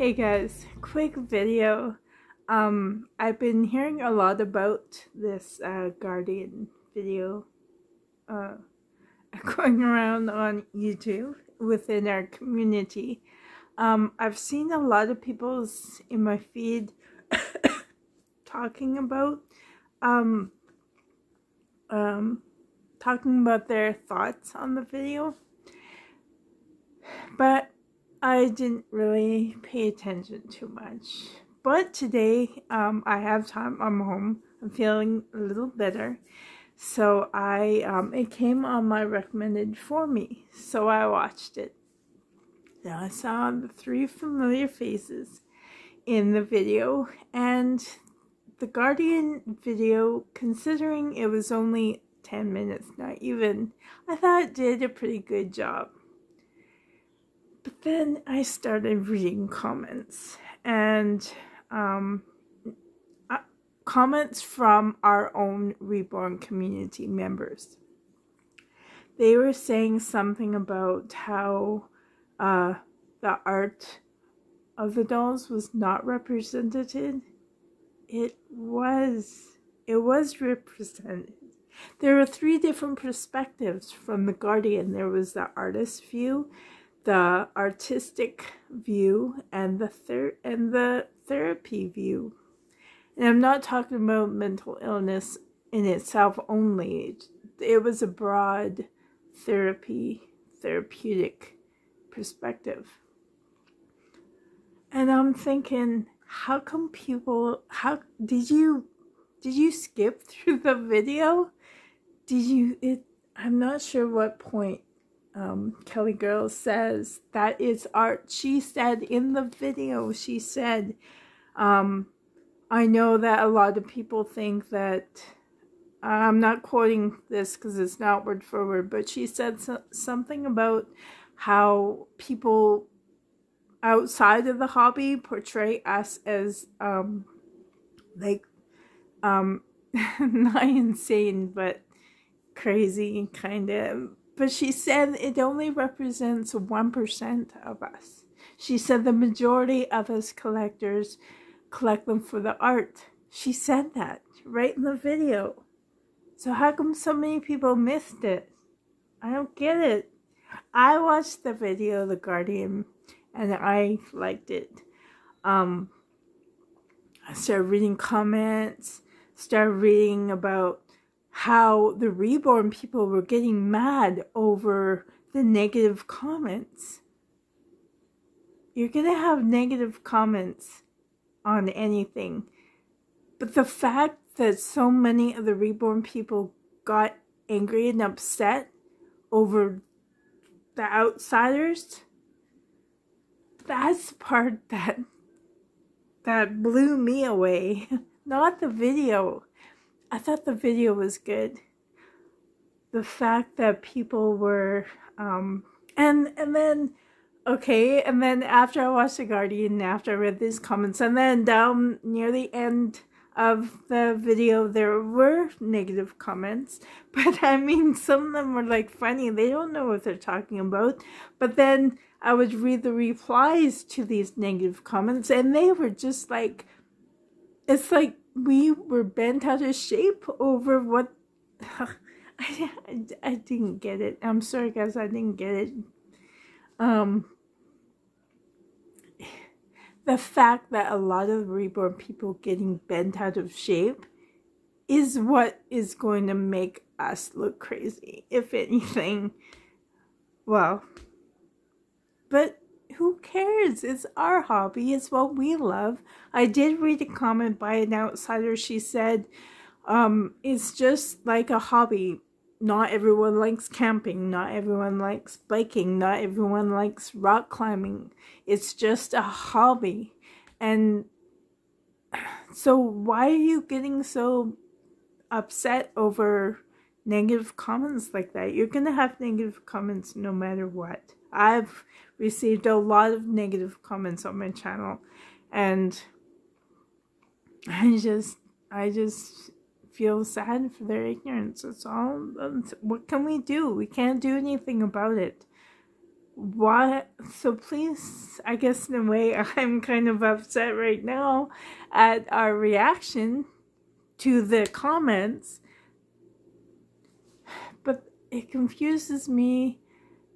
Hey guys, quick video. Um, I've been hearing a lot about this uh, Guardian video uh, going around on YouTube within our community. Um, I've seen a lot of people's in my feed talking about um, um, talking about their thoughts on the video. But I didn't really pay attention too much. But today, um, I have time. I'm home. I'm feeling a little better. So I, um, it came on my recommended for me. So I watched it. Now I saw the three familiar faces in the video. And the Guardian video, considering it was only 10 minutes, not even, I thought it did a pretty good job. But then I started reading comments and um, uh, comments from our own reborn community members. They were saying something about how uh, the art of the dolls was not represented. It was. It was represented. There were three different perspectives from the Guardian. There was the artist view, the artistic view and the ther- and the therapy view. And I'm not talking about mental illness in itself only. It was a broad therapy, therapeutic perspective. And I'm thinking, how come people how did you did you skip through the video? Did you it I'm not sure what point um, Kelly Girl says that is art. She said in the video, she said, um, I know that a lot of people think that, I'm not quoting this because it's not word for word, but she said so, something about how people outside of the hobby portray us as um, like um, not insane, but crazy kind of but she said it only represents 1% of us. She said the majority of us collectors collect them for the art. She said that right in the video. So how come so many people missed it? I don't get it. I watched the video, The Guardian, and I liked it. Um, I started reading comments, started reading about how the reborn people were getting mad over the negative comments. You're going to have negative comments on anything. But the fact that so many of the reborn people got angry and upset over the outsiders, that's the part that that blew me away. Not the video. I thought the video was good. The fact that people were, um, and and then, okay, and then after I watched The Guardian, after I read these comments, and then down near the end of the video, there were negative comments, but I mean, some of them were like funny. They don't know what they're talking about. But then I would read the replies to these negative comments, and they were just like, it's like we were bent out of shape over what I, I, I didn't get it. I'm sorry guys, I didn't get it. Um the fact that a lot of reborn people getting bent out of shape is what is going to make us look crazy, if anything. Well, who cares? It's our hobby. It's what we love. I did read a comment by an outsider. She said, um, it's just like a hobby. Not everyone likes camping. Not everyone likes biking. Not everyone likes rock climbing. It's just a hobby. And so why are you getting so upset over negative comments like that? You're going to have negative comments no matter what. I've received a lot of negative comments on my channel and I just I just feel sad for their ignorance. It's all. What can we do? We can't do anything about it. why so please i guess in a way i'm kind of upset right now at our reaction to the comments but it confuses me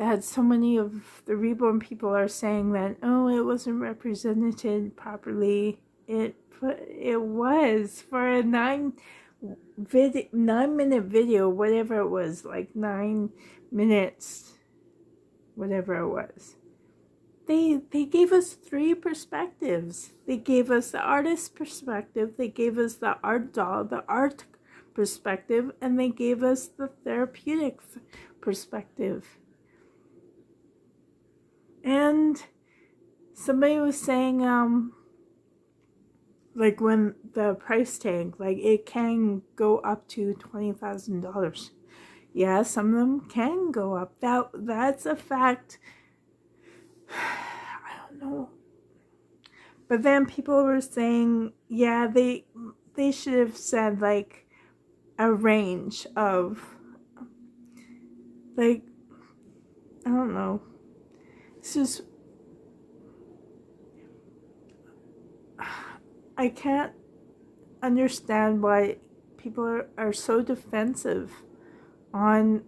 that so many of the reborn people are saying that oh it wasn't represented properly. It it was for a nine video nine minute video whatever it was like nine minutes whatever it was. They they gave us three perspectives. They gave us the artist perspective they gave us the art doll the art perspective and they gave us the therapeutic perspective and somebody was saying, um, like when the price tag, like it can go up to twenty thousand dollars. Yeah, some of them can go up. That that's a fact. I don't know. But then people were saying, yeah, they they should have said like a range of like I don't know. It's just I can't understand why people are, are so defensive on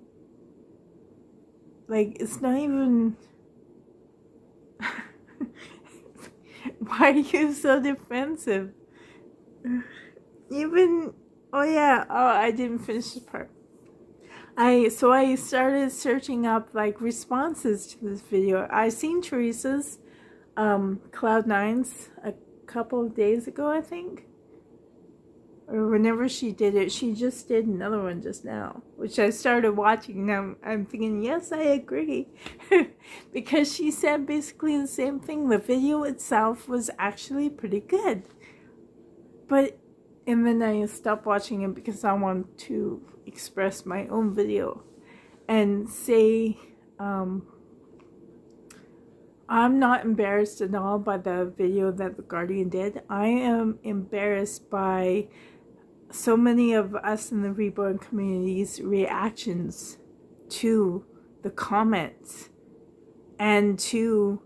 like it's not even why are you so defensive? Even oh yeah oh i didn't finish the part I so I started searching up like responses to this video. I seen Teresa's um, Cloud Nines a couple of days ago, I think, or whenever she did it. She just did another one just now, which I started watching. Now I'm thinking, yes, I agree, because she said basically the same thing. The video itself was actually pretty good, but and then I stopped watching it because I want to express my own video and say um, I'm not embarrassed at all by the video that the Guardian did. I am embarrassed by so many of us in the reborn community's reactions to the comments and to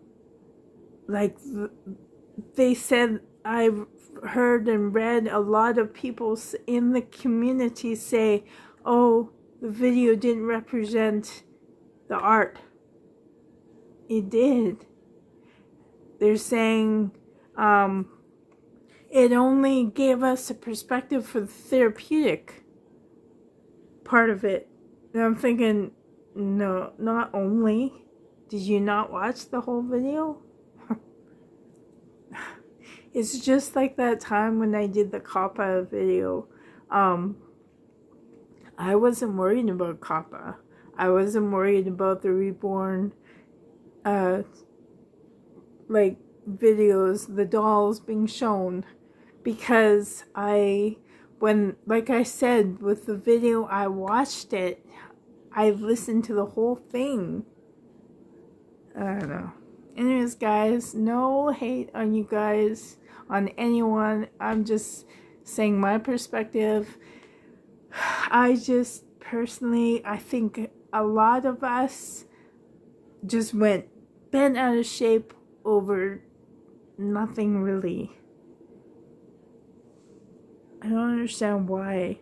like they said I've heard and read a lot of people in the community say, oh, the video didn't represent the art. It did. They're saying um, it only gave us a perspective for the therapeutic part of it. And I'm thinking, no, not only. Did you not watch the whole video? It's just like that time when I did the Kappa video. Um, I wasn't worried about Kappa. I wasn't worried about the reborn, uh, like videos, the dolls being shown, because I, when, like I said, with the video, I watched it, I listened to the whole thing. I don't know. Anyways, guys, no hate on you guys on anyone. I'm just saying my perspective. I just personally, I think a lot of us just went bent out of shape over nothing really. I don't understand why.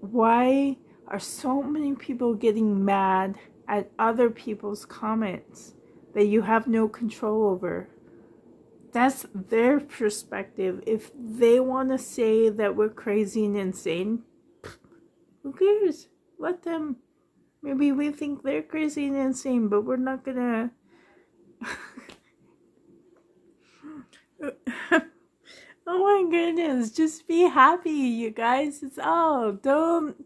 Why are so many people getting mad at other people's comments that you have no control over? That's their perspective. If they want to say that we're crazy and insane, who cares? Let them. Maybe we think they're crazy and insane, but we're not gonna. oh my goodness, just be happy, you guys. It's all. Don't.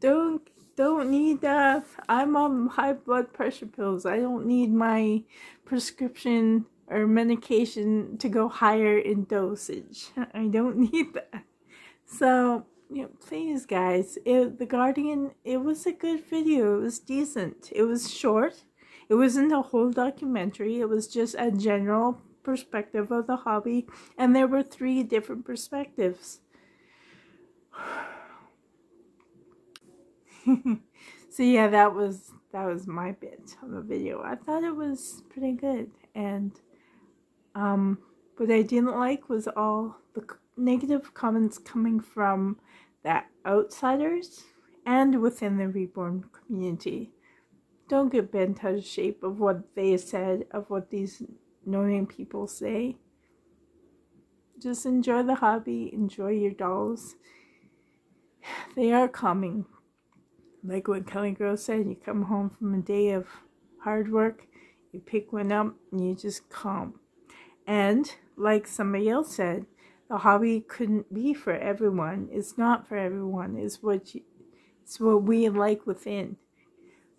Don't don't need that. I'm on high blood pressure pills. I don't need my prescription or medication to go higher in dosage. I don't need that. So, you know, please guys, it, The Guardian, it was a good video. It was decent. It was short. It wasn't a whole documentary. It was just a general perspective of the hobby. And there were three different perspectives. so yeah, that was that was my bit on the video. I thought it was pretty good, and um, what I didn't like was all the negative comments coming from the outsiders and within the reborn community. Don't get bent out of shape of what they said, of what these knowing people say. Just enjoy the hobby, enjoy your dolls. They are coming. Like what Kelly Girl said, you come home from a day of hard work, you pick one up, and you just calm. And like somebody else said, the hobby couldn't be for everyone. It's not for everyone. It's what you, it's what we like within.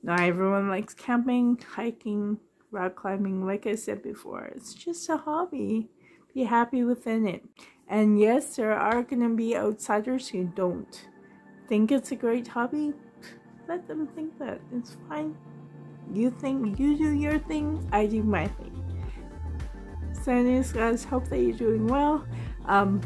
Not everyone likes camping, hiking, rock climbing. Like I said before, it's just a hobby. Be happy within it. And yes, there are going to be outsiders who don't think it's a great hobby. Let them think that. It's fine. You think you do your thing, I do my thing. So anyways guys, hope that you're doing well. Um,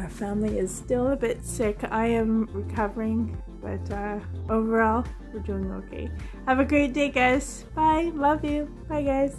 our family is still a bit sick. I am recovering, but uh, overall, we're doing okay. Have a great day, guys. Bye. Love you. Bye, guys.